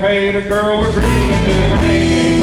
paid a girl a dream